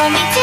promise